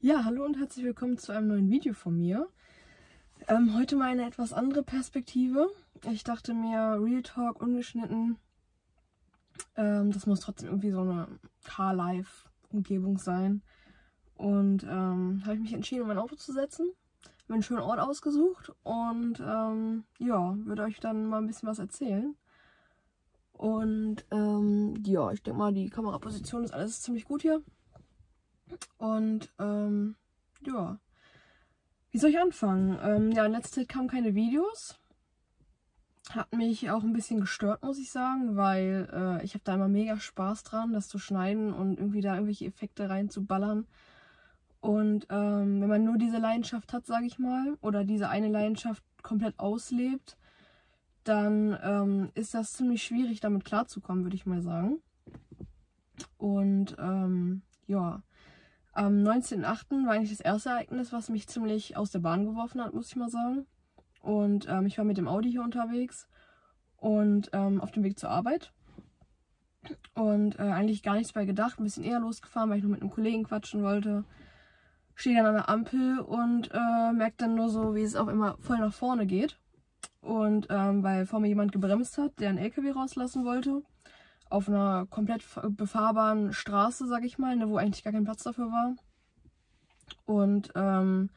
Ja, hallo und herzlich willkommen zu einem neuen Video von mir. Ähm, heute mal eine etwas andere Perspektive. Ich dachte mir, Real Talk ungeschnitten, ähm, das muss trotzdem irgendwie so eine Car-Life-Umgebung sein. Und ähm, habe ich mich entschieden, in mein Auto zu setzen. Mir einen schönen Ort ausgesucht und ähm, ja, würde euch dann mal ein bisschen was erzählen. Und ähm, ja, ich denke mal, die Kameraposition ist alles ziemlich gut hier. Und ähm, ja, wie soll ich anfangen? Ähm, ja, in letzter Zeit kamen keine Videos. Hat mich auch ein bisschen gestört, muss ich sagen, weil äh, ich habe da immer mega Spaß dran, das zu schneiden und irgendwie da irgendwelche Effekte reinzuballern. Und ähm, wenn man nur diese Leidenschaft hat, sage ich mal, oder diese eine Leidenschaft komplett auslebt, dann ähm, ist das ziemlich schwierig, damit klarzukommen, würde ich mal sagen. Und ähm, ja, am 19.08. war eigentlich das erste Ereignis, was mich ziemlich aus der Bahn geworfen hat, muss ich mal sagen. Und ähm, ich war mit dem Audi hier unterwegs und ähm, auf dem Weg zur Arbeit. Und äh, eigentlich gar nichts bei gedacht, ein bisschen eher losgefahren, weil ich noch mit einem Kollegen quatschen wollte. Stehe dann an der Ampel und äh, merke dann nur so, wie es auch immer voll nach vorne geht. Und ähm, weil vor mir jemand gebremst hat, der einen LKW rauslassen wollte auf einer komplett befahrbaren Straße, sag ich mal, ne, wo eigentlich gar kein Platz dafür war. Und ähm,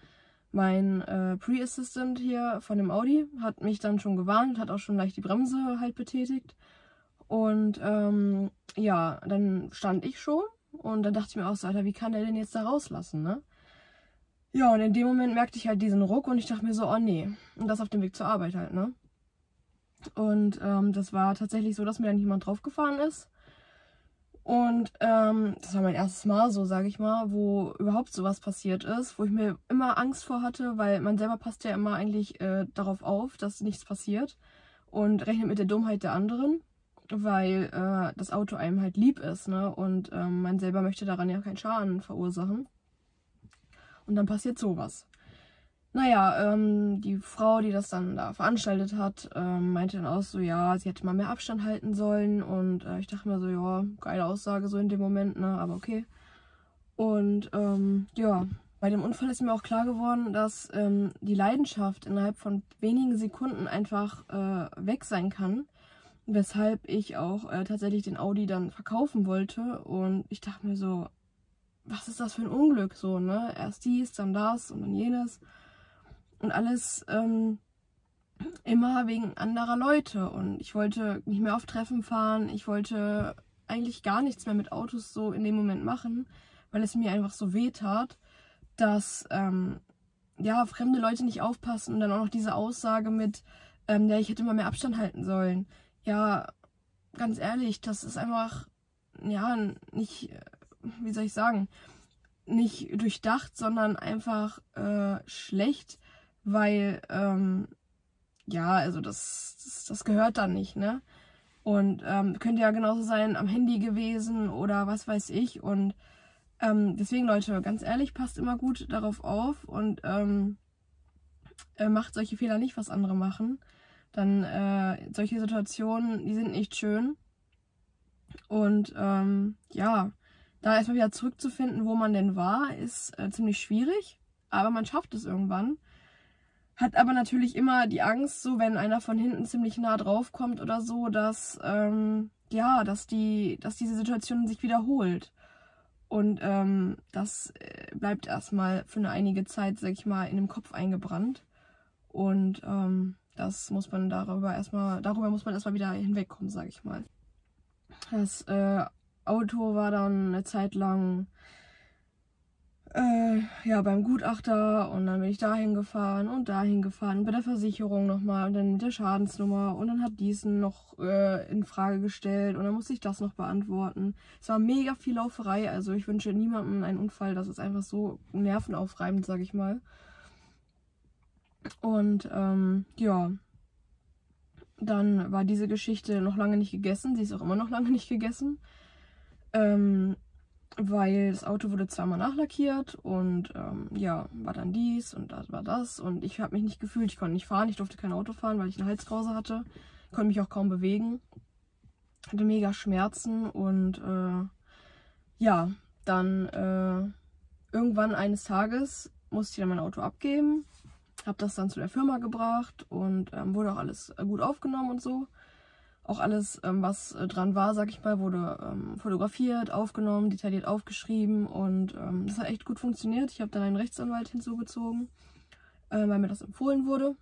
mein äh, Pre-Assistant hier von dem Audi hat mich dann schon gewarnt, hat auch schon leicht die Bremse halt betätigt. Und ähm, ja, dann stand ich schon und dann dachte ich mir auch so, Alter, wie kann der denn jetzt da rauslassen, ne? Ja, und in dem Moment merkte ich halt diesen Ruck und ich dachte mir so, oh nee. Und das auf dem Weg zur Arbeit halt, ne? Und ähm, das war tatsächlich so, dass mir da niemand draufgefahren ist. Und ähm, das war mein erstes Mal, so sage ich mal, wo überhaupt sowas passiert ist, wo ich mir immer Angst vor hatte, weil man selber passt ja immer eigentlich äh, darauf auf, dass nichts passiert und rechnet mit der Dummheit der anderen, weil äh, das Auto einem halt lieb ist, ne? Und ähm, man selber möchte daran ja keinen Schaden verursachen. Und dann passiert sowas. Naja, ähm, die Frau, die das dann da veranstaltet hat, ähm, meinte dann auch so, ja, sie hätte mal mehr Abstand halten sollen. Und äh, ich dachte mir so, ja, geile Aussage so in dem Moment, ne, aber okay. Und ähm, ja, bei dem Unfall ist mir auch klar geworden, dass ähm, die Leidenschaft innerhalb von wenigen Sekunden einfach äh, weg sein kann. Weshalb ich auch äh, tatsächlich den Audi dann verkaufen wollte. Und ich dachte mir so, was ist das für ein Unglück so, ne? Erst dies, dann das und dann jenes. Und alles ähm, immer wegen anderer Leute. Und ich wollte nicht mehr auf Treffen fahren. Ich wollte eigentlich gar nichts mehr mit Autos so in dem Moment machen, weil es mir einfach so weh tat, dass ähm, ja, fremde Leute nicht aufpassen. Und dann auch noch diese Aussage mit, ähm, ja, ich hätte mal mehr Abstand halten sollen. Ja, ganz ehrlich, das ist einfach, ja, nicht, wie soll ich sagen, nicht durchdacht, sondern einfach äh, schlecht weil, ähm, ja, also das, das, das, gehört dann nicht, ne? Und ähm, könnte ja genauso sein am Handy gewesen oder was weiß ich. Und ähm, deswegen, Leute, ganz ehrlich, passt immer gut darauf auf und ähm, äh, macht solche Fehler nicht, was andere machen. Dann äh, solche Situationen, die sind nicht schön. Und ähm, ja, da erstmal wieder zurückzufinden, wo man denn war, ist äh, ziemlich schwierig. Aber man schafft es irgendwann. Hat aber natürlich immer die Angst, so wenn einer von hinten ziemlich nah drauf kommt oder so, dass, ähm, ja, dass, die, dass diese Situation sich wiederholt. Und ähm, das äh, bleibt erstmal für eine einige Zeit, sag ich mal, in dem Kopf eingebrannt. Und ähm, das muss man darüber erstmal, darüber muss man erstmal wieder hinwegkommen, sag ich mal. Das äh, Auto war dann eine Zeit lang äh, ja, beim Gutachter und dann bin ich dahin gefahren und dahin gefahren, bei der Versicherung nochmal und dann mit der Schadensnummer und dann hat diesen noch äh, in Frage gestellt und dann musste ich das noch beantworten. Es war mega viel Lauferei, also ich wünsche niemandem einen Unfall, das ist einfach so nervenaufreibend, sag ich mal. Und ähm, ja, dann war diese Geschichte noch lange nicht gegessen, sie ist auch immer noch lange nicht gegessen. Ähm, weil das Auto wurde zweimal nachlackiert und ähm, ja, war dann dies und das war das und ich habe mich nicht gefühlt, ich konnte nicht fahren, ich durfte kein Auto fahren, weil ich eine Halskrause hatte, konnte mich auch kaum bewegen, hatte mega Schmerzen und äh, ja, dann äh, irgendwann eines Tages musste ich dann mein Auto abgeben, habe das dann zu der Firma gebracht und ähm, wurde auch alles gut aufgenommen und so. Auch alles, ähm, was äh, dran war, sag ich mal, wurde ähm, fotografiert, aufgenommen, detailliert aufgeschrieben und ähm, das hat echt gut funktioniert. Ich habe dann einen Rechtsanwalt hinzugezogen, äh, weil mir das empfohlen wurde.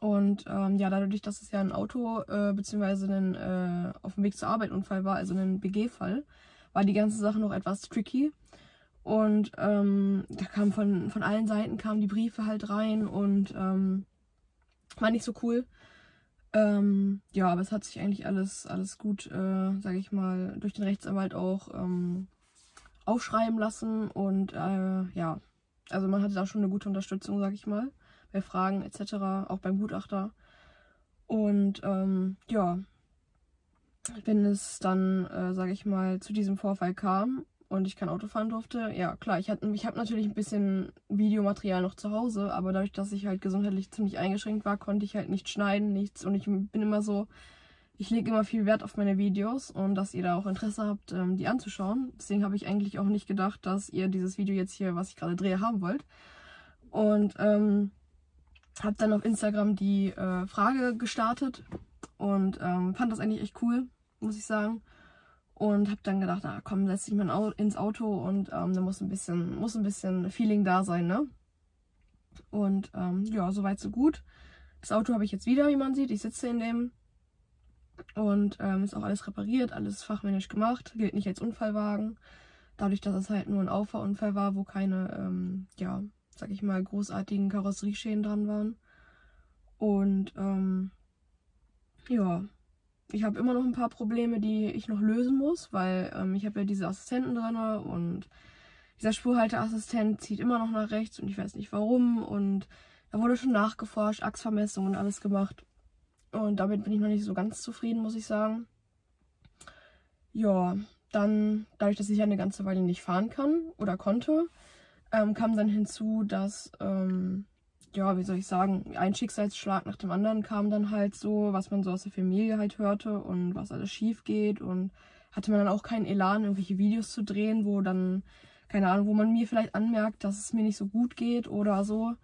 Und ähm, ja, dadurch, dass es ja ein Auto äh, bzw. ein äh, auf dem Weg zur Arbeit Unfall war, also ein BG-Fall, war die ganze Sache noch etwas tricky. Und ähm, da kam von, von allen Seiten kamen die Briefe halt rein und ähm, war nicht so cool. Ähm, ja, aber es hat sich eigentlich alles, alles gut, äh, sage ich mal, durch den Rechtsanwalt auch ähm, aufschreiben lassen. Und äh, ja, also man hatte da schon eine gute Unterstützung, sage ich mal, bei Fragen etc., auch beim Gutachter. Und ähm, ja, wenn es dann, äh, sage ich mal, zu diesem Vorfall kam und ich kein Auto fahren durfte, ja klar, ich, ich habe natürlich ein bisschen Videomaterial noch zu Hause, aber dadurch, dass ich halt gesundheitlich ziemlich eingeschränkt war, konnte ich halt nicht schneiden, nichts und ich bin immer so, ich lege immer viel Wert auf meine Videos und dass ihr da auch Interesse habt, ähm, die anzuschauen. Deswegen habe ich eigentlich auch nicht gedacht, dass ihr dieses Video jetzt hier, was ich gerade drehe, haben wollt. Und ähm, habe dann auf Instagram die äh, Frage gestartet und ähm, fand das eigentlich echt cool, muss ich sagen. Und habe dann gedacht, na komm, setz dich mal ins Auto und ähm, da muss ein bisschen, muss ein bisschen Feeling da sein, ne? Und ähm, ja, soweit so gut. Das Auto habe ich jetzt wieder, wie man sieht. Ich sitze in dem und ähm, ist auch alles repariert, alles fachmännisch gemacht, gilt nicht als Unfallwagen. Dadurch, dass es halt nur ein Auffahrunfall war, wo keine, ähm, ja, sag ich mal, großartigen Karosserieschäden dran waren. Und ähm, ja, ich habe immer noch ein paar Probleme, die ich noch lösen muss, weil ähm, ich habe ja diese Assistenten drin und dieser Spurhalteassistent zieht immer noch nach rechts und ich weiß nicht warum und da wurde schon nachgeforscht, Achsvermessung und alles gemacht. Und damit bin ich noch nicht so ganz zufrieden, muss ich sagen. Ja, dann, dadurch, dass ich ja eine ganze Weile nicht fahren kann oder konnte, ähm, kam dann hinzu, dass ähm, ja, wie soll ich sagen, ein Schicksalsschlag nach dem anderen kam dann halt so, was man so aus der Familie halt hörte und was alles schief geht und hatte man dann auch keinen Elan, irgendwelche Videos zu drehen, wo dann, keine Ahnung, wo man mir vielleicht anmerkt, dass es mir nicht so gut geht oder so.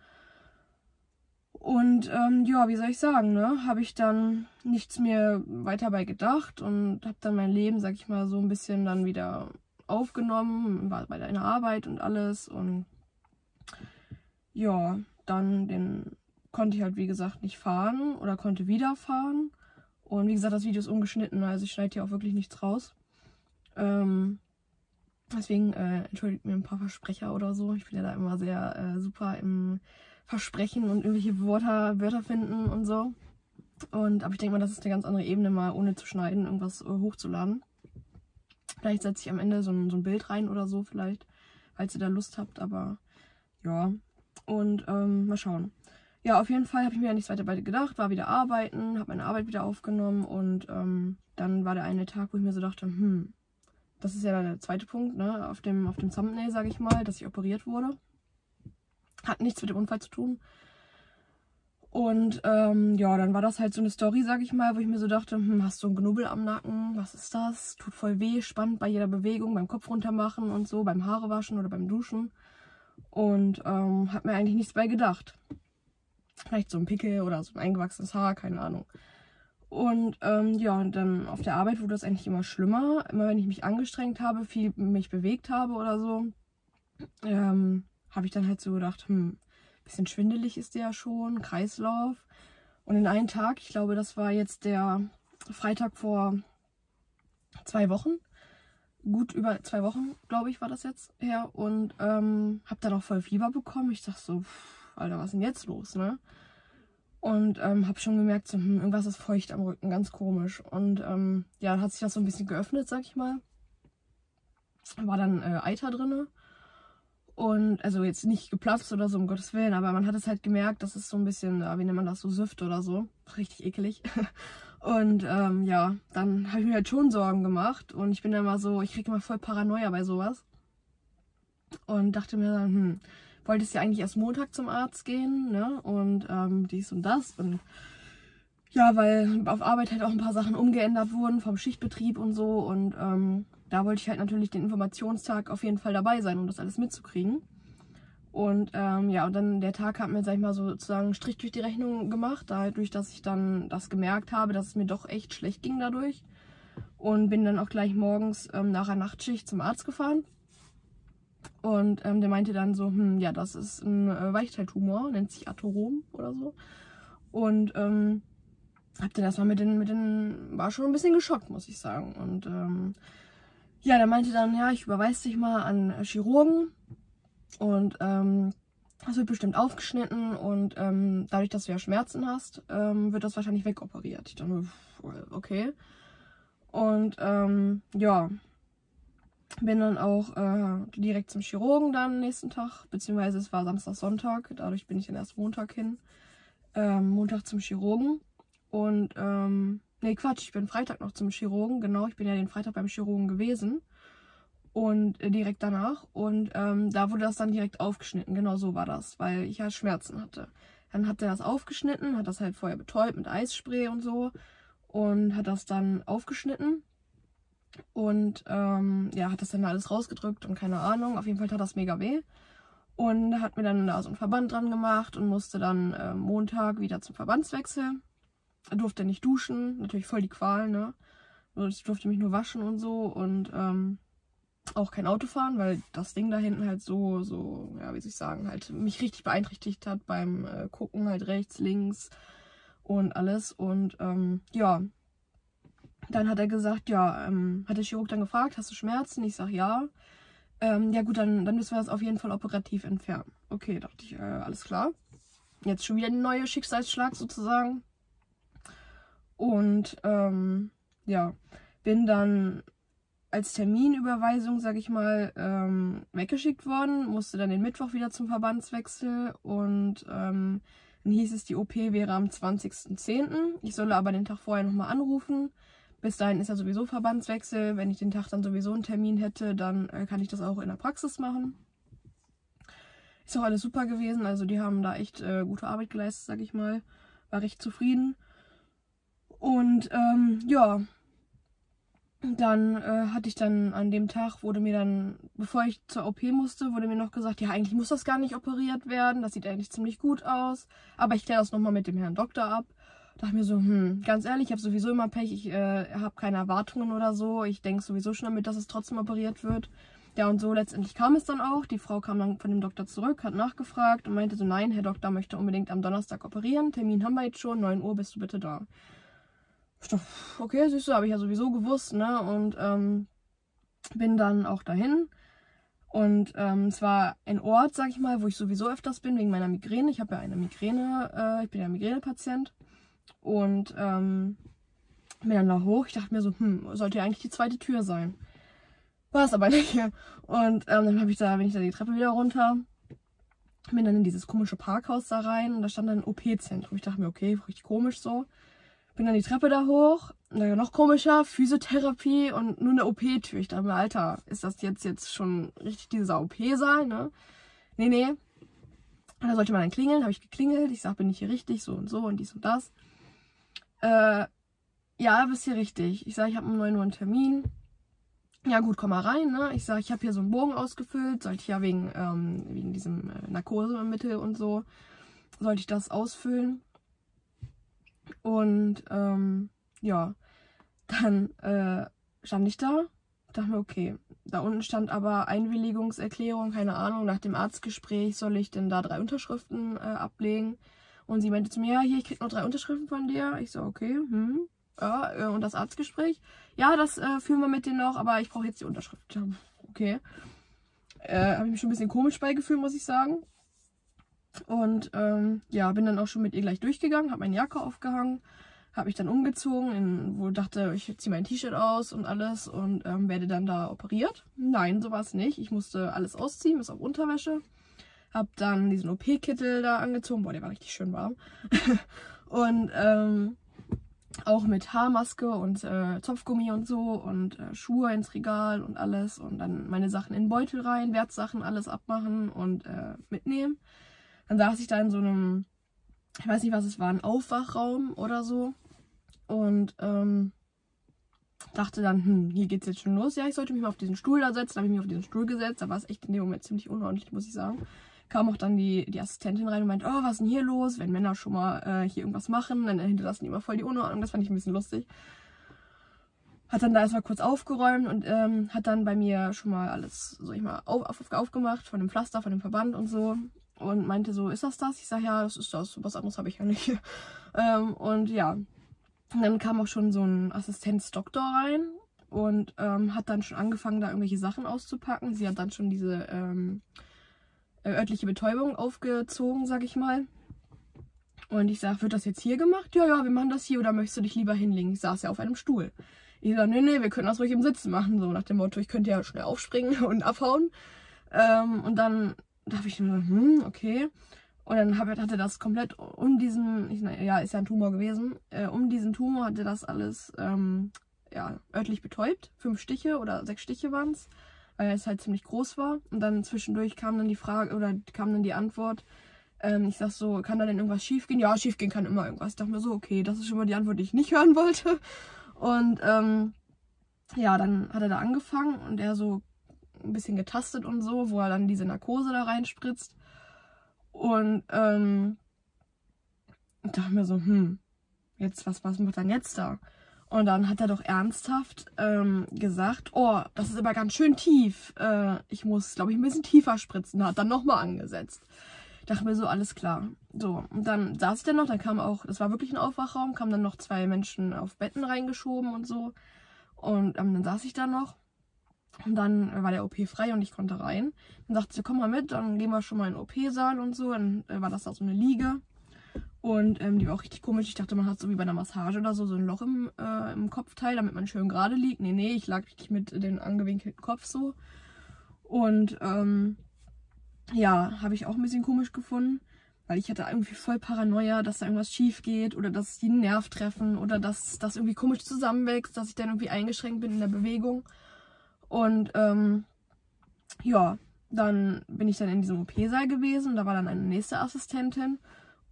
Und ähm, ja, wie soll ich sagen, ne, habe ich dann nichts mehr weiter bei gedacht und habe dann mein Leben, sag ich mal, so ein bisschen dann wieder aufgenommen, war bei deiner Arbeit und alles und ja, dann den konnte ich halt, wie gesagt, nicht fahren oder konnte wieder fahren. Und wie gesagt, das Video ist ungeschnitten, also ich schneide hier auch wirklich nichts raus. Ähm, deswegen äh, entschuldigt mir ein paar Versprecher oder so. Ich bin ja da immer sehr äh, super im Versprechen und irgendwelche Wörter, Wörter finden und so. Und aber ich denke mal, das ist eine ganz andere Ebene, mal ohne zu schneiden, irgendwas äh, hochzuladen. Vielleicht setze ich am Ende so ein, so ein Bild rein oder so, vielleicht, falls ihr da Lust habt, aber ja, und ähm, mal schauen. Ja, auf jeden Fall habe ich mir ja nichts weiter bei gedacht, war wieder arbeiten, habe meine Arbeit wieder aufgenommen und ähm, dann war der eine Tag, wo ich mir so dachte, hm, das ist ja der zweite Punkt, ne, auf dem, auf dem Thumbnail, sage ich mal, dass ich operiert wurde. Hat nichts mit dem Unfall zu tun. Und ähm, ja, dann war das halt so eine Story, sag ich mal, wo ich mir so dachte, hm, hast du einen Knubbel am Nacken? Was ist das? Tut voll weh, spannend bei jeder Bewegung, beim Kopf runter machen und so, beim Haare waschen oder beim Duschen. Und ähm, habe mir eigentlich nichts bei gedacht. Vielleicht so ein Pickel oder so ein eingewachsenes Haar, keine Ahnung. Und ähm, ja, und dann auf der Arbeit wurde das eigentlich immer schlimmer. Immer wenn ich mich angestrengt habe, viel mich bewegt habe oder so, ähm, habe ich dann halt so gedacht, hm, bisschen schwindelig ist der ja schon, Kreislauf. Und in einem Tag, ich glaube, das war jetzt der Freitag vor zwei Wochen, gut über zwei Wochen, glaube ich, war das jetzt her. Und ähm, habe dann auch voll Fieber bekommen. Ich dachte so, pff, Alter, was ist denn jetzt los, ne? Und ähm, habe schon gemerkt, so, hm, irgendwas ist feucht am Rücken, ganz komisch. Und ähm, ja, dann hat sich das so ein bisschen geöffnet, sag ich mal. War dann äh, Eiter drinne. Und also jetzt nicht geplatzt oder so, um Gottes Willen, aber man hat es halt gemerkt, dass es so ein bisschen, wie nennt man das, so Süft oder so. Richtig ekelig. Und ähm, ja, dann habe ich mir halt schon Sorgen gemacht und ich bin dann mal so, ich kriege immer voll Paranoia bei sowas. Und dachte mir dann, hm, wolltest ja eigentlich erst Montag zum Arzt gehen, ne? Und ähm, dies und das. Und ja, weil auf Arbeit halt auch ein paar Sachen umgeändert wurden vom Schichtbetrieb und so. Und ähm, da wollte ich halt natürlich den Informationstag auf jeden Fall dabei sein, um das alles mitzukriegen. Und ähm, ja, und dann der Tag hat mir, sag ich mal, so sozusagen einen Strich durch die Rechnung gemacht, dadurch, dass ich dann das gemerkt habe, dass es mir doch echt schlecht ging dadurch. Und bin dann auch gleich morgens ähm, nach einer Nachtschicht zum Arzt gefahren. Und ähm, der meinte dann so, hm, ja, das ist ein äh, Weichteiltumor, nennt sich Atorom oder so. Und ähm, hab dann erstmal mit den, mit den, war schon ein bisschen geschockt, muss ich sagen. Und ähm, ja, der meinte dann, ja, ich überweise dich mal an Chirurgen und ähm, das wird bestimmt aufgeschnitten und ähm, dadurch, dass du ja Schmerzen hast, ähm, wird das wahrscheinlich wegoperiert. Ich dachte, okay. Und ähm, ja, bin dann auch äh, direkt zum Chirurgen dann nächsten Tag, beziehungsweise es war Samstag, Sonntag, dadurch bin ich dann erst Montag hin. Ähm, Montag zum Chirurgen und, ähm, nee, Quatsch, ich bin Freitag noch zum Chirurgen, genau, ich bin ja den Freitag beim Chirurgen gewesen und äh, direkt danach und ähm, da wurde das dann direkt aufgeschnitten, genau so war das, weil ich ja Schmerzen hatte. Dann hat er das aufgeschnitten, hat das halt vorher betäubt mit Eisspray und so und hat das dann aufgeschnitten und ähm, ja, hat das dann alles rausgedrückt und keine Ahnung. Auf jeden Fall tat das mega weh. Und hat mir dann da so einen Verband dran gemacht und musste dann äh, Montag wieder zum Verbandswechsel. Durfte nicht duschen, natürlich voll die Qual, ne? Ich durfte mich nur waschen und so und ähm, auch kein Auto fahren, weil das Ding da hinten halt so, so, ja, wie soll ich sagen, halt mich richtig beeinträchtigt hat beim äh, Gucken, halt rechts, links und alles. Und ähm, ja, dann hat er gesagt, ja, ähm, hat der Chirurg dann gefragt, hast du Schmerzen? Ich sag ja. Ähm, ja gut, dann, dann müssen wir das auf jeden Fall operativ entfernen. Okay, dachte ich, äh, alles klar. Jetzt schon wieder ein neuer Schicksalsschlag sozusagen. Und ähm, ja, bin dann als Terminüberweisung, sag ich mal, ähm, weggeschickt worden, musste dann den Mittwoch wieder zum Verbandswechsel und ähm, dann hieß es, die OP wäre am 20.10. Ich solle aber den Tag vorher nochmal anrufen, bis dahin ist ja sowieso Verbandswechsel. Wenn ich den Tag dann sowieso einen Termin hätte, dann äh, kann ich das auch in der Praxis machen. Ist auch alles super gewesen. Also die haben da echt äh, gute Arbeit geleistet, sag ich mal. War recht zufrieden. Und ähm, ja, dann äh, hatte ich dann an dem Tag, wurde mir dann, bevor ich zur OP musste, wurde mir noch gesagt, ja, eigentlich muss das gar nicht operiert werden. Das sieht eigentlich ziemlich gut aus. Aber ich kläre das nochmal mit dem Herrn Doktor ab dachte mir so, hm, ganz ehrlich, ich habe sowieso immer Pech, ich äh, habe keine Erwartungen oder so. Ich denke sowieso schon damit, dass es trotzdem operiert wird. Ja, und so letztendlich kam es dann auch. Die Frau kam dann von dem Doktor zurück, hat nachgefragt und meinte so, nein, Herr Doktor möchte unbedingt am Donnerstag operieren. Termin haben wir jetzt schon, 9 Uhr bist du bitte da. Okay, süß, habe ich ja sowieso gewusst, ne? Und ähm, bin dann auch dahin. Und ähm, es war ein Ort, sag ich mal, wo ich sowieso öfters bin, wegen meiner Migräne. Ich habe ja eine Migräne, äh, ich bin ja Migränepatient. Und ähm, bin dann da hoch. Ich dachte mir so, hm, sollte ja eigentlich die zweite Tür sein. War es aber nicht. Und ähm, dann habe ich da, bin ich da die Treppe wieder runter, bin dann in dieses komische Parkhaus da rein und da stand dann ein OP-Zentrum. Ich dachte mir, okay, richtig komisch so. Bin dann die Treppe da hoch, dann noch komischer, Physiotherapie und nur eine OP-Tür. Ich dachte mir, Alter, ist das jetzt, jetzt schon richtig dieser OP-Saal, ne? Nee, nee. Und da sollte man dann klingeln, habe ich geklingelt. Ich sag, bin ich hier richtig, so und so und dies und das. Äh, ja, bist hier richtig. Ich sage, ich habe um 9 Uhr einen Termin. Ja gut, komm mal rein. Ne? Ich sage, ich habe hier so einen Bogen ausgefüllt. Sollte ich ja wegen, ähm, wegen diesem äh, Narkosemittel und so, sollte ich das ausfüllen. Und ähm, ja, dann äh, stand ich da. Dachte mir, okay. Da unten stand aber Einwilligungserklärung, keine Ahnung. Nach dem Arztgespräch soll ich denn da drei Unterschriften äh, ablegen. Und sie meinte zu mir, ja, hier, ich krieg noch drei Unterschriften von dir. Ich so, okay, hm. Ja, äh, und das Arztgespräch? Ja, das äh, führen wir mit dir noch, aber ich brauche jetzt die Unterschrift. Okay. Äh, Habe ich mich schon ein bisschen komisch beigefühlt, muss ich sagen. Und ähm, ja, bin dann auch schon mit ihr gleich durchgegangen, habe meine Jacke aufgehangen, habe mich dann umgezogen, in, wo dachte, ich ziehe mein T-Shirt aus und alles und ähm, werde dann da operiert. Nein, so war es nicht. Ich musste alles ausziehen, bis auf Unterwäsche. Hab dann diesen OP-Kittel da angezogen. Boah, der war richtig schön warm. und ähm, auch mit Haarmaske und äh, Zopfgummi und so und äh, Schuhe ins Regal und alles und dann meine Sachen in den Beutel rein, Wertsachen alles abmachen und äh, mitnehmen. Dann saß ich da in so einem, ich weiß nicht was es war, ein Aufwachraum oder so. und ähm, dachte dann, hm, hier geht's jetzt schon los. Ja, ich sollte mich mal auf diesen Stuhl da setzen. Da habe ich mich auf diesen Stuhl gesetzt. Da war es echt in dem Moment ziemlich unordentlich, muss ich sagen. Kam auch dann die, die Assistentin rein und meinte, oh, was ist denn hier los? Wenn Männer schon mal äh, hier irgendwas machen, dann hinterlassen die immer voll die Unordnung. Das fand ich ein bisschen lustig. Hat dann da erstmal kurz aufgeräumt und ähm, hat dann bei mir schon mal alles, so ich mal, auf, auf, aufgemacht von dem Pflaster, von dem Verband und so. Und meinte so, ist das das? Ich sage, ja, das ist das. Was anderes habe ich ja nicht. ähm, und ja, und dann kam auch schon so ein Assistenzdoktor rein und ähm, hat dann schon angefangen, da irgendwelche Sachen auszupacken. Sie hat dann schon diese ähm, äh, örtliche Betäubung aufgezogen, sag ich mal. Und ich sag, wird das jetzt hier gemacht? Ja, ja, wir machen das hier oder möchtest du dich lieber hinlegen? Ich saß ja auf einem Stuhl. Ich sag, nee, nee, wir können das ruhig im Sitzen machen, so nach dem Motto, ich könnte ja schnell aufspringen und abhauen. Ähm, und dann dachte ich mir, hm, okay. Und dann hab, hatte das komplett um diesen, ich, ja, ist ja ein Tumor gewesen, äh, um diesen Tumor hatte das alles ähm, ja, örtlich betäubt. Fünf Stiche oder sechs Stiche waren es, weil es halt ziemlich groß war. Und dann zwischendurch kam dann die Frage oder kam dann die Antwort, ähm, ich sag so, kann da denn irgendwas schief gehen? Ja, schief gehen kann immer irgendwas. Ich dachte mir so, okay, das ist schon mal die Antwort, die ich nicht hören wollte. Und ähm, ja, dann hat er da angefangen und er so ein bisschen getastet und so, wo er dann diese Narkose da reinspritzt. Und ähm, dachte mir so, hm, jetzt, was, was macht dann jetzt da? Und dann hat er doch ernsthaft ähm, gesagt, oh, das ist aber ganz schön tief. Äh, ich muss, glaube ich, ein bisschen tiefer spritzen. Hat dann nochmal angesetzt. Dachte mir so, alles klar. So, und dann saß ich dann noch, dann kam auch, das war wirklich ein Aufwachraum, kamen dann noch zwei Menschen auf Betten reingeschoben und so. Und ähm, dann saß ich da noch. Und dann war der OP frei und ich konnte rein. Dann sagte sie, komm mal mit, dann gehen wir schon mal in den OP-Saal und so. Dann äh, war das da so eine Liege. Und ähm, die war auch richtig komisch. Ich dachte, man hat so wie bei einer Massage oder so, so ein Loch im, äh, im Kopfteil, damit man schön gerade liegt. Nee, nee, ich lag richtig mit dem angewinkelten Kopf so. Und ähm, ja, habe ich auch ein bisschen komisch gefunden. Weil ich hatte irgendwie voll Paranoia, dass da irgendwas schief geht oder dass die einen Nerv treffen oder dass das irgendwie komisch zusammenwächst, dass ich dann irgendwie eingeschränkt bin in der Bewegung. Und ähm, ja, dann bin ich dann in diesem OP-Saal gewesen. Da war dann eine nächste Assistentin.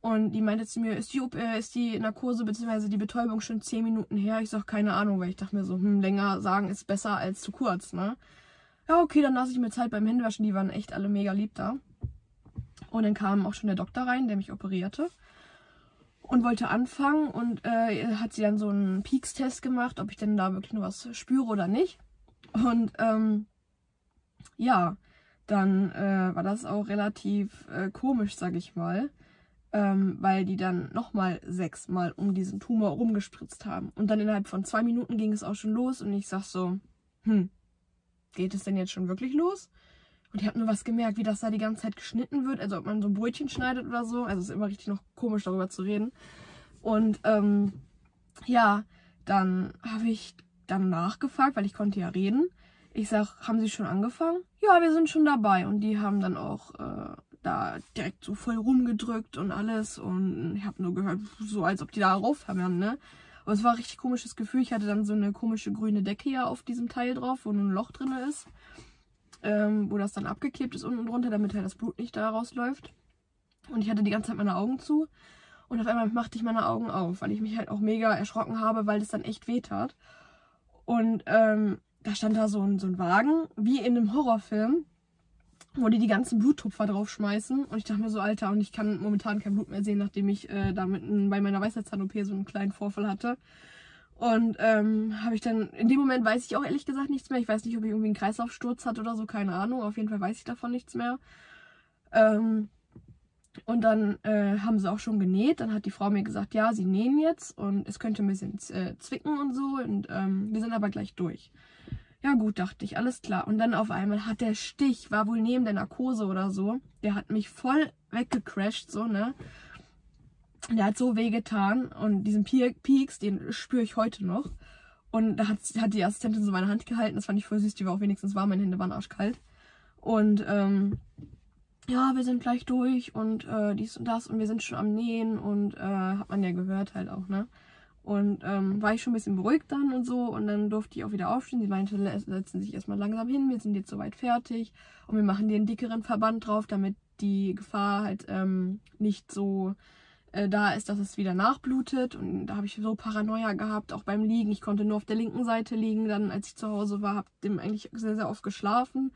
Und die meinte zu mir, ist die, äh, ist die Narkose bzw. die Betäubung schon 10 Minuten her? Ich sag, keine Ahnung, weil ich dachte mir so, hm, länger sagen ist besser als zu kurz, ne? Ja, okay, dann lasse ich mir Zeit beim Händewaschen. Die waren echt alle mega lieb da. Und dann kam auch schon der Doktor rein, der mich operierte. Und wollte anfangen und äh, hat sie dann so einen Peaks-Test gemacht, ob ich denn da wirklich nur was spüre oder nicht. Und ähm, ja, dann äh, war das auch relativ äh, komisch, sag ich mal, ähm, weil die dann nochmal sechsmal um diesen Tumor rumgespritzt haben. Und dann innerhalb von zwei Minuten ging es auch schon los und ich sag so, hm, geht es denn jetzt schon wirklich los? Und ich habe nur was gemerkt, wie das da die ganze Zeit geschnitten wird, also ob man so ein Brötchen schneidet oder so. Also es ist immer richtig noch komisch darüber zu reden. Und ähm, ja, dann habe ich dann nachgefragt, weil ich konnte ja reden. Ich sag, haben Sie schon angefangen? Ja, wir sind schon dabei. Und die haben dann auch äh, da direkt so voll rumgedrückt und alles. Und ich habe nur gehört, so als ob die da raufhammern, ne? Aber es war ein richtig komisches Gefühl. Ich hatte dann so eine komische grüne Decke ja auf diesem Teil drauf, wo nur ein Loch drin ist. Ähm, wo das dann abgeklebt ist unten drunter, damit halt das Blut nicht da rausläuft. Und ich hatte die ganze Zeit meine Augen zu. Und auf einmal machte ich meine Augen auf, weil ich mich halt auch mega erschrocken habe, weil das dann echt weh tat. Und ähm, da stand da so ein, so ein Wagen, wie in einem Horrorfilm, wo die die ganzen Bluttupfer draufschmeißen. Und ich dachte mir so, Alter, und ich kann momentan kein Blut mehr sehen, nachdem ich äh, da mitten bei meiner Weisheitszahn-OP so einen kleinen Vorfall hatte. Und ähm, habe ich dann, in dem Moment weiß ich auch ehrlich gesagt nichts mehr. Ich weiß nicht, ob ich irgendwie einen Kreislaufsturz hatte oder so, keine Ahnung. Auf jeden Fall weiß ich davon nichts mehr. Ähm, und dann äh, haben sie auch schon genäht. Dann hat die Frau mir gesagt, ja, sie nähen jetzt und es könnte ein bisschen äh, zwicken und so. Und ähm, wir sind aber gleich durch. Ja gut, dachte ich, alles klar. Und dann auf einmal hat der Stich, war wohl neben der Narkose oder so, der hat mich voll weggecrashed, so, ne? Der hat so weh getan und diesen Peaks, den spüre ich heute noch. Und da hat, hat die Assistentin so meine Hand gehalten, das fand ich voll süß, die war auch wenigstens warm, meine Hände waren arschkalt. Und ähm, ja, wir sind gleich durch und äh, dies und das und wir sind schon am Nähen und äh, hat man ja gehört halt auch, ne? Und ähm, war ich schon ein bisschen beruhigt dann und so und dann durfte ich auch wieder aufstehen. Sie meinte, setzen sich erstmal langsam hin, wir sind jetzt soweit fertig und wir machen dir einen dickeren Verband drauf, damit die Gefahr halt ähm, nicht so äh, da ist, dass es wieder nachblutet. Und da habe ich so Paranoia gehabt, auch beim Liegen. Ich konnte nur auf der linken Seite liegen. Dann, als ich zu Hause war, habe dem eigentlich sehr, sehr oft geschlafen,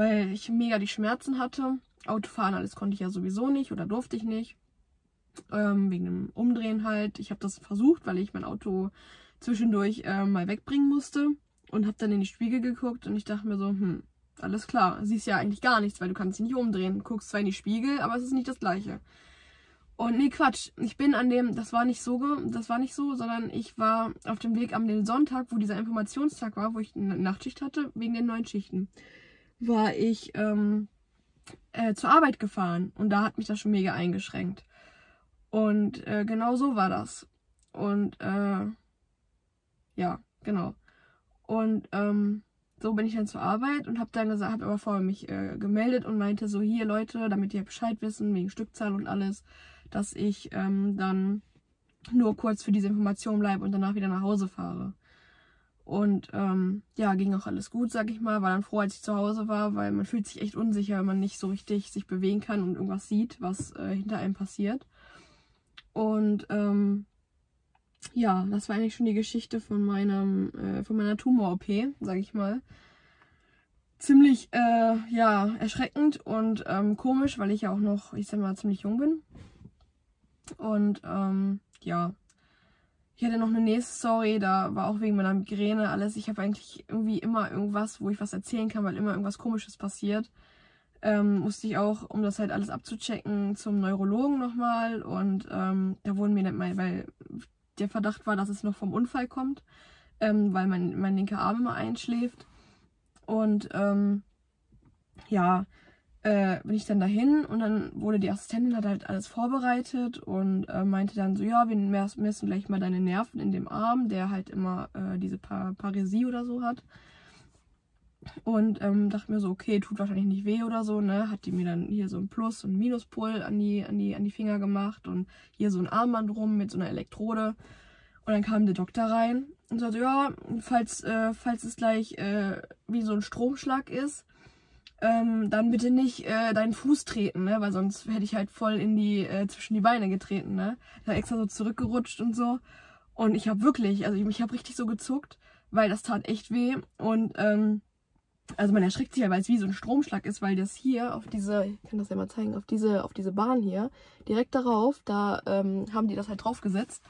weil ich mega die Schmerzen hatte. Autofahren, alles konnte ich ja sowieso nicht oder durfte ich nicht. Ähm, wegen dem Umdrehen halt. Ich habe das versucht, weil ich mein Auto zwischendurch äh, mal wegbringen musste und habe dann in die Spiegel geguckt und ich dachte mir so, hm, alles klar, siehst ja eigentlich gar nichts, weil du kannst dich nicht umdrehen. Du guckst zwar in die Spiegel, aber es ist nicht das gleiche. Und nee, Quatsch. Ich bin an dem, das war nicht so, das war nicht so, sondern ich war auf dem Weg am Sonntag, wo dieser Informationstag war, wo ich eine Nachtschicht hatte, wegen den neuen Schichten, war ich ähm, äh, zur Arbeit gefahren. Und da hat mich das schon mega eingeschränkt. Und äh, genau so war das. Und äh, ja, genau. Und ähm, so bin ich dann zur Arbeit und habe dann gesagt, habe aber vorher mich äh, gemeldet und meinte so, hier Leute, damit ihr Bescheid wissen, wegen Stückzahl und alles, dass ich ähm, dann nur kurz für diese Information bleibe und danach wieder nach Hause fahre. Und ähm, ja, ging auch alles gut, sag ich mal. War dann froh, als ich zu Hause war, weil man fühlt sich echt unsicher, wenn man nicht so richtig sich bewegen kann und irgendwas sieht, was äh, hinter einem passiert. Und ähm, ja, das war eigentlich schon die Geschichte von meinem, äh, von meiner Tumor-OP, sag ich mal. Ziemlich, äh, ja, erschreckend und ähm, komisch, weil ich ja auch noch, ich sag mal, ziemlich jung bin. Und ähm, ja, ich hatte noch eine nächste Story, da war auch wegen meiner Migräne alles. Ich habe eigentlich irgendwie immer irgendwas, wo ich was erzählen kann, weil immer irgendwas Komisches passiert. Ähm, musste ich auch, um das halt alles abzuchecken, zum Neurologen nochmal. Und ähm, da wurden mir nicht mal, weil der Verdacht war, dass es noch vom Unfall kommt, ähm, weil mein, mein linker Arm immer einschläft. Und ähm, ja, äh, bin ich dann dahin und dann wurde die Assistentin hat halt alles vorbereitet und äh, meinte dann so, ja, wir messen gleich mal deine Nerven in dem Arm, der halt immer äh, diese pa Paräsie oder so hat. Und ähm, dachte mir so, okay, tut wahrscheinlich nicht weh oder so, ne? Hat die mir dann hier so ein Plus- und Minuspol an die, an, die, an die Finger gemacht und hier so ein Armband rum mit so einer Elektrode. Und dann kam der Doktor rein und sagte, ja, falls, äh, falls es gleich äh, wie so ein Stromschlag ist, ähm, dann bitte nicht äh, deinen Fuß treten, ne? Weil sonst hätte ich halt voll in die, äh, zwischen die Beine getreten, ne? Da extra so zurückgerutscht und so. Und ich habe wirklich, also ich, ich habe richtig so gezuckt, weil das tat echt weh. Und ähm, also man erschrickt sich ja, weil es wie so ein Stromschlag ist, weil das hier auf diese, ich kann das ja mal zeigen, auf diese, auf diese Bahn hier, direkt darauf, da ähm, haben die das halt draufgesetzt.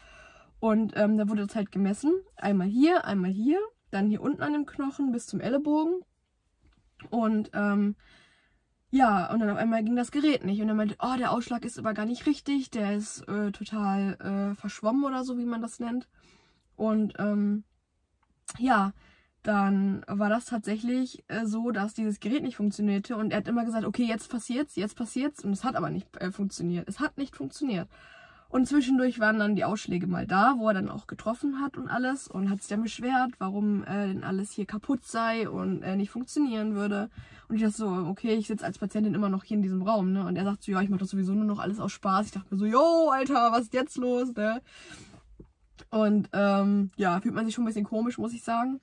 Und ähm, da wurde das halt gemessen. Einmal hier, einmal hier, dann hier unten an dem Knochen bis zum Ellenbogen. Und ähm, ja, und dann auf einmal ging das Gerät nicht. Und er meinte, oh, der Ausschlag ist aber gar nicht richtig, der ist äh, total äh, verschwommen oder so, wie man das nennt. Und ähm, ja, dann war das tatsächlich äh, so, dass dieses Gerät nicht funktionierte und er hat immer gesagt, okay, jetzt passiert's, jetzt passiert's und es hat aber nicht äh, funktioniert. Es hat nicht funktioniert. Und zwischendurch waren dann die Ausschläge mal da, wo er dann auch getroffen hat und alles und hat sich dann beschwert, warum äh, denn alles hier kaputt sei und äh, nicht funktionieren würde. Und ich dachte so, okay, ich sitze als Patientin immer noch hier in diesem Raum, ne? Und er sagt so, ja, ich mache das sowieso nur noch alles aus Spaß. Ich dachte mir so, yo, Alter, was ist jetzt los, ne? Und ähm, ja, fühlt man sich schon ein bisschen komisch, muss ich sagen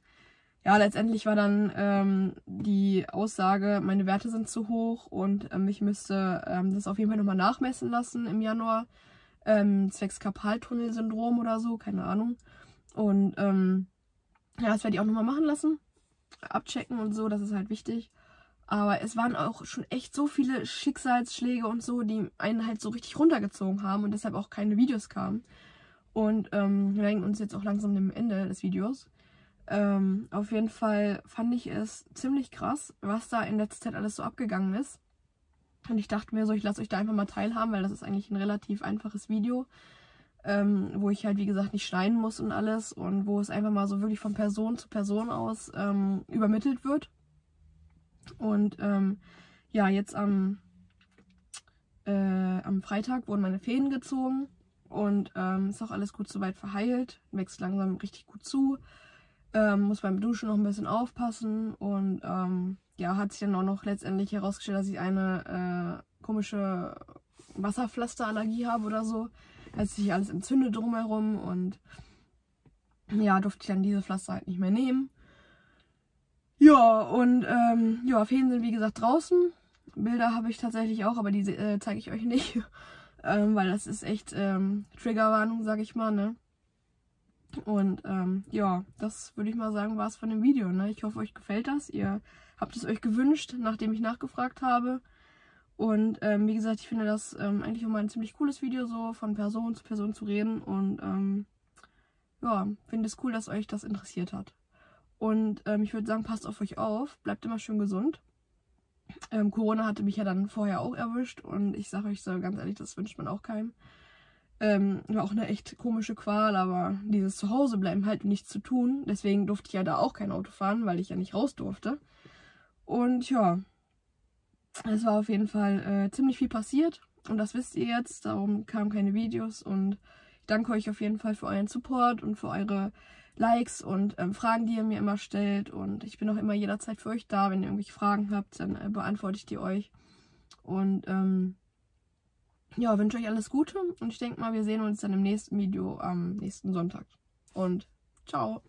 ja, letztendlich war dann ähm, die Aussage, meine Werte sind zu hoch und ähm, ich müsste ähm, das auf jeden Fall nochmal nachmessen lassen im Januar. Ähm, zwecks Karpaltunnelsyndrom oder so, keine Ahnung. Und ähm, ja, das werde ich auch nochmal machen lassen. Abchecken und so, das ist halt wichtig. Aber es waren auch schon echt so viele Schicksalsschläge und so, die einen halt so richtig runtergezogen haben und deshalb auch keine Videos kamen. Und ähm, wir neigen uns jetzt auch langsam dem Ende des Videos. Ähm, auf jeden Fall fand ich es ziemlich krass, was da in letzter Zeit alles so abgegangen ist. Und ich dachte mir so, ich lasse euch da einfach mal teilhaben, weil das ist eigentlich ein relativ einfaches Video, ähm, wo ich halt wie gesagt nicht schneiden muss und alles und wo es einfach mal so wirklich von Person zu Person aus ähm, übermittelt wird. Und ähm, ja, jetzt am, äh, am Freitag wurden meine Fäden gezogen und ähm, ist auch alles gut soweit verheilt, wächst langsam richtig gut zu. Ähm, muss beim Duschen noch ein bisschen aufpassen und ähm, ja, hat sich dann auch noch letztendlich herausgestellt, dass ich eine äh, komische Wasserpflasterallergie habe oder so. Als sich alles entzündet drumherum und ja, durfte ich dann diese Pflaster halt nicht mehr nehmen. Ja, und ähm, ja, Feen sind wie gesagt draußen. Bilder habe ich tatsächlich auch, aber die äh, zeige ich euch nicht. ähm, weil das ist echt ähm, Triggerwarnung, sag ich mal, ne? Und ähm, ja, das würde ich mal sagen, war es von dem Video. Ne? Ich hoffe, euch gefällt das. Ihr habt es euch gewünscht, nachdem ich nachgefragt habe. Und ähm, wie gesagt, ich finde das ähm, eigentlich immer ein ziemlich cooles Video, so von Person zu Person zu reden. Und ähm, ja, finde es cool, dass euch das interessiert hat. Und ähm, ich würde sagen, passt auf euch auf, bleibt immer schön gesund. Ähm, Corona hatte mich ja dann vorher auch erwischt und ich sage euch so ganz ehrlich, das wünscht man auch keinem. Ähm, war auch eine echt komische Qual, aber dieses Zuhause bleiben halt nichts zu tun. Deswegen durfte ich ja da auch kein Auto fahren, weil ich ja nicht raus durfte. Und ja, es war auf jeden Fall äh, ziemlich viel passiert. Und das wisst ihr jetzt, darum kamen keine Videos. Und ich danke euch auf jeden Fall für euren Support und für eure Likes und ähm, Fragen, die ihr mir immer stellt. Und ich bin auch immer jederzeit für euch da. Wenn ihr irgendwelche Fragen habt, dann äh, beantworte ich die euch. Und ähm, ja, wünsche euch alles Gute und ich denke mal, wir sehen uns dann im nächsten Video am nächsten Sonntag. Und ciao.